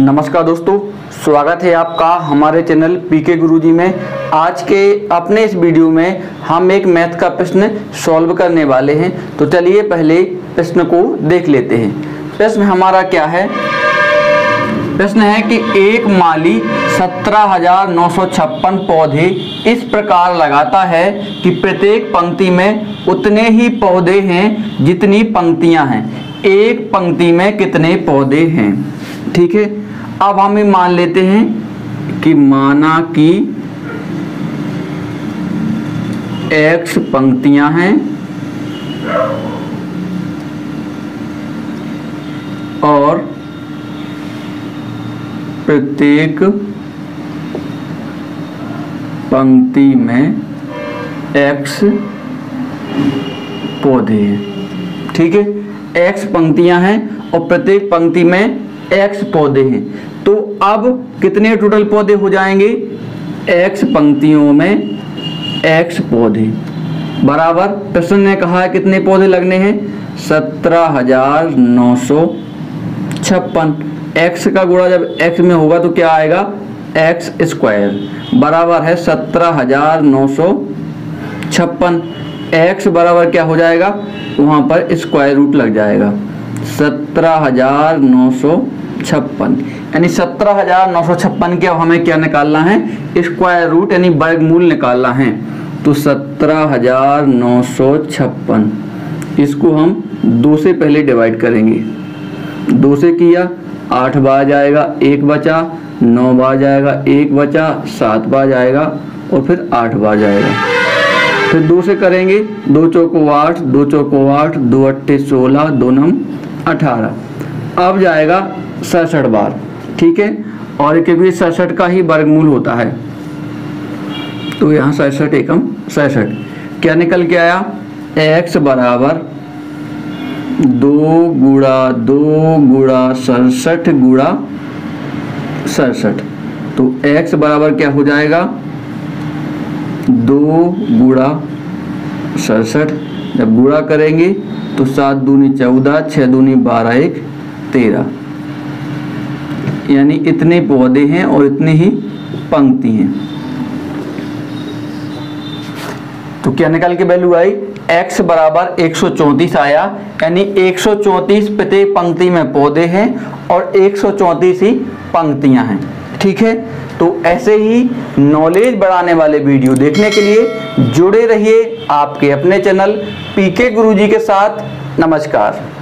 नमस्कार दोस्तों, स्वागत है आपका हमारे चैनल पीके गुरुजी में। आज के अपने इस वीडियो में हम एक मैथ का प्रश्न सॉल्व करने वाले हैं। तो चलिए पहले प्रश्न को देख लेते हैं। प्रश्न हमारा क्या है? प्रश्न है कि एक माली सत्रह हज़ार नौ सौ छप्पन पौधे इस प्रकार लगाता है कि प्रत्येक पंक्ति में उतने ही पौधे हैं जितनी पंक्तियाँ हैं। एक पंक्ति में कितने पौधे हैं? ठीक है? अब हम ये मान लेते हैं कि माना कि एक्स पंक्तियाँ हैं और प्रत्येक पंक्ति में एक्स पौधे हैं। ठीक है? एक्स पंक्तियाँ हैं और प्रत्येक पंक्ति में एक्स पौधे हैं। तो अब कितने टोटल पौधे हो जाएँगे? एक्स पंक्तियों में एक्स पौधे। बराबर, प्रश्न ने कहा है कितने पौधे लगने हैं? सत्रह हज़ार नौ सौ छप्पन। एक्स का गुणा जब एक्स में होगा तो क्या आएगा? एक्स स्क्वायर बराबर है सत्रह हज़ार नौ सौ छप्पन। एक्स बराबर क्या हो जाएगा? वहाँ पर स्क्वायर रूट लग जाएगा। सत्रह हज़ार नौ सौ छप्पन। यानी सत्रह हज़ार नौ सौ छप्पन के अब हमें क्या निकालना है? स्क्वायर रूट यानी वर्गमूल निकालना है। तो सत्रह हज़ार नौ सौ छप्पन। इसको हम दो से पहले डिवाइड करेंगे। दो से किया, आठ बार जाएगा, एक बचा, नौ बार जाएगा, एक बचा, सात बार जाएगा, और फिर आठ बार जाएगा। फिर दो से करेंगे, दो चौको आठ, दो चौको आठ, दो अट्ठे सोलह, दो नम अठारह। अब जाएगा सड़सठ बार, ठीक है? और क्योंकि सड़सठ का ही वर्गमूल होता है तो यहाँ सड़सठ एकम सड़सठ। क्या निकल के आया? एक्स बराबर दो गुड़ा दो गुड़ा सड़सठ गुड़ा सड़सठ। तो x बराबर क्या हो जाएगा? दो गुड़ा सड़सठ। जब गुड़ा करेंगे तो सात दूनी चौदह छः दूनी बारह एक तेरह यानी इतने पौधे हैं और इतनी ही पंक्ति हैं। तो क्या निकल के वैल्यू आई? X बराबर 134 आया। यानी 134 प्रत्येक पंक्ति में पौधे हैं और 134 ही पंक्तियाँ हैं। ठीक है? तो ऐसे ही नॉलेज बढ़ाने वाले वीडियो देखने के लिए जुड़े रहिए आपके अपने चैनल पीके गुरुजी के साथ। नमस्कार।